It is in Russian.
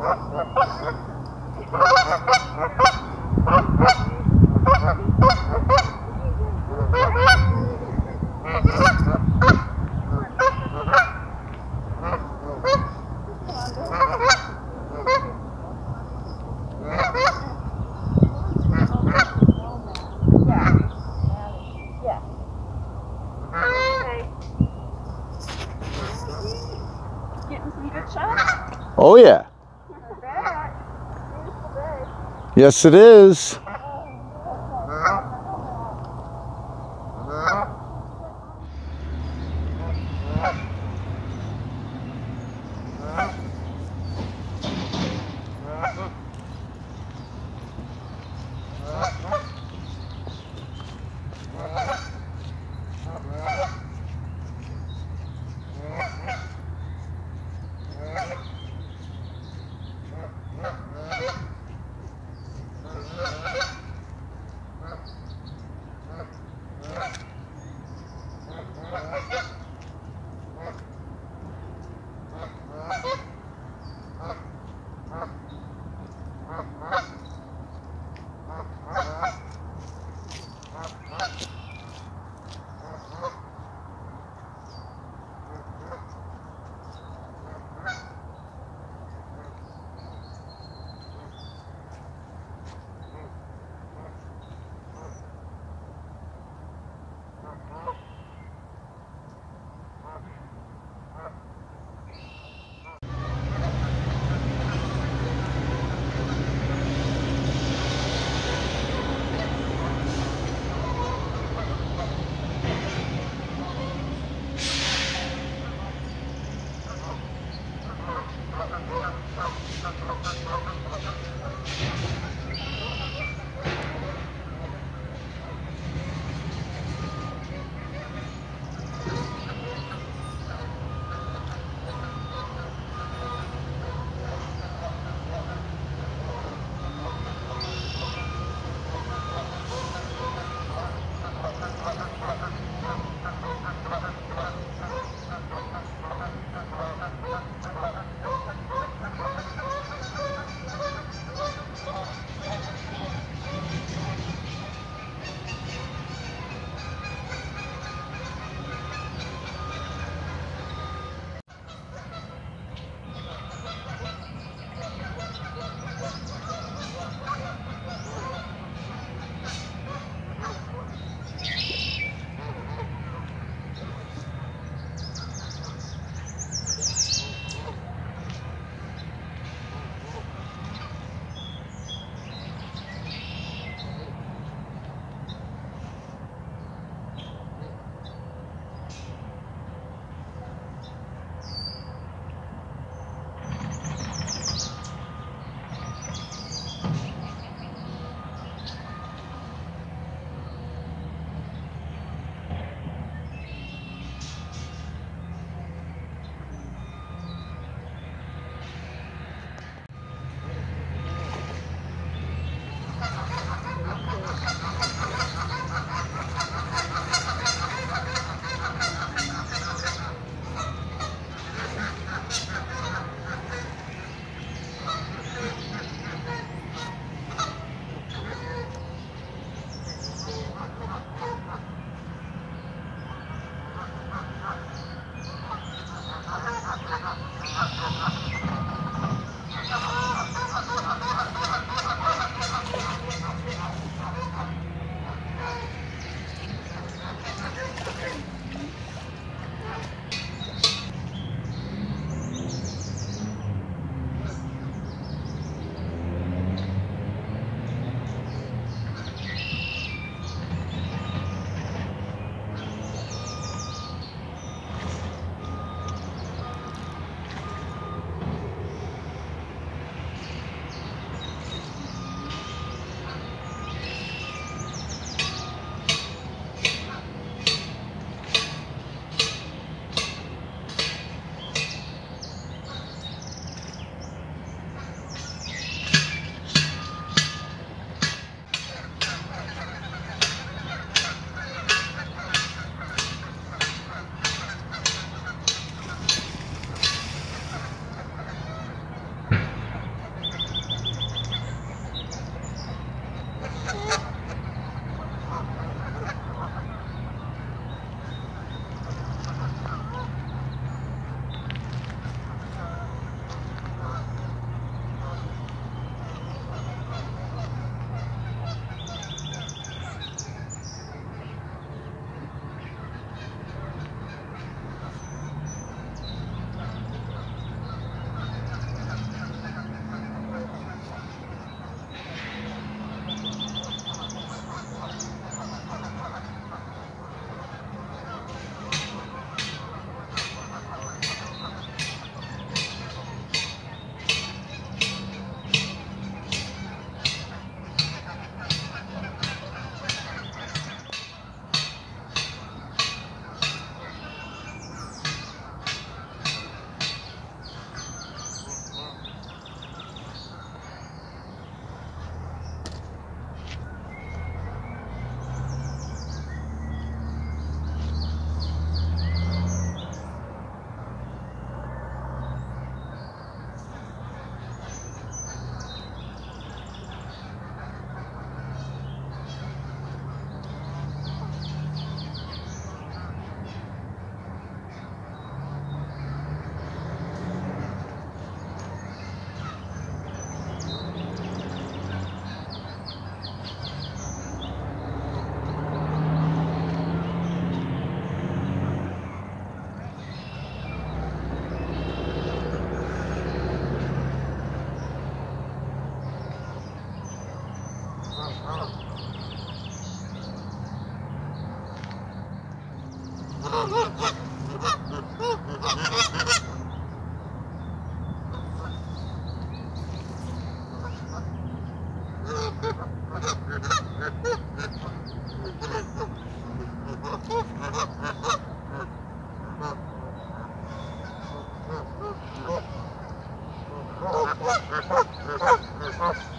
Getting Yes, it is. Ha ha ha ha!